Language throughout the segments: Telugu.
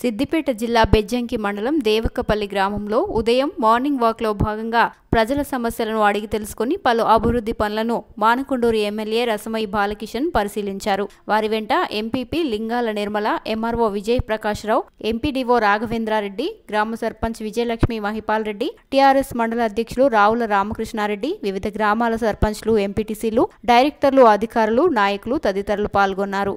సిద్దిపేట జిల్లా బెజ్జంకి మండలం దేవక్కపల్లి గ్రామంలో ఉదయం మార్నింగ్ వాక్లో భాగంగా ప్రజల సమస్యలను అడిగి తెలుసుకుని పలు అభివృద్ధి పనులను మానకొండూరు ఎమ్మెల్యే రసమయ్య బాలకిషన్ పరిశీలించారు. వారి వెంట MPP Lingala Nirmala MRO Vijay Prakash Rao MPDO Raghavendra Reddy గ్రామ సర్పంచ్ విజయలక్ష్మి మహిపాల్ రెడ్డి టీఆర్ఎస్ మండల అధ్యక్షులు రావుల రామకృష్ణారెడ్డి వివిధ గ్రామాల సర్పంచ్లు ఎంపీటీసీలు డైరెక్టర్లు అధికారులు నాయకులు తదితరులు పాల్గొన్నారు.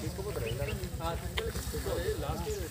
తీసుకుపోతారు? Last year